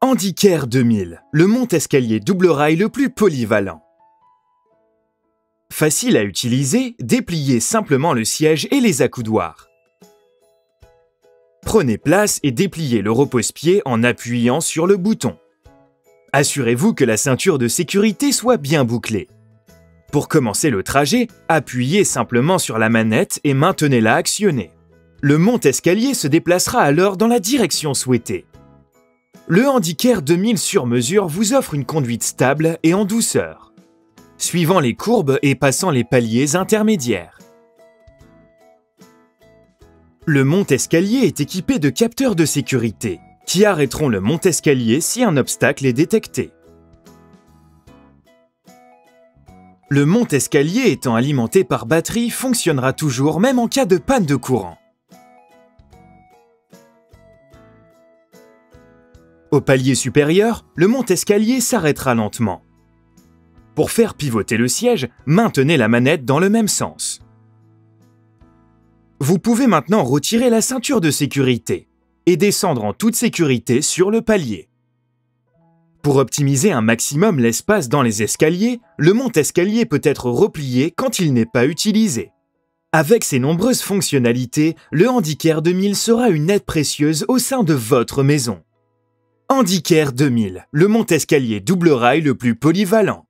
Handicare 2000, le monte-escalier double rail le plus polyvalent. Facile à utiliser, dépliez simplement le siège et les accoudoirs. Prenez place et dépliez le repose-pied en appuyant sur le bouton. Assurez-vous que la ceinture de sécurité soit bien bouclée. Pour commencer le trajet, appuyez simplement sur la manette et maintenez-la actionnée. Le monte-escalier se déplacera alors dans la direction souhaitée. Le Handicare 2000 sur mesure vous offre une conduite stable et en douceur, suivant les courbes et passant les paliers intermédiaires. Le monte-escalier est équipé de capteurs de sécurité qui arrêteront le monte-escalier si un obstacle est détecté. Le monte-escalier étant alimenté par batterie fonctionnera toujours même en cas de panne de courant. Au palier supérieur, le monte-escalier s'arrêtera lentement. Pour faire pivoter le siège, maintenez la manette dans le même sens. Vous pouvez maintenant retirer la ceinture de sécurité et descendre en toute sécurité sur le palier. Pour optimiser un maximum l'espace dans les escaliers, le monte-escalier peut être replié quand il n'est pas utilisé. Avec ses nombreuses fonctionnalités, le Handicare 2000 sera une aide précieuse au sein de votre maison. Handicare 2000, le monte-escalier double rail le plus polyvalent.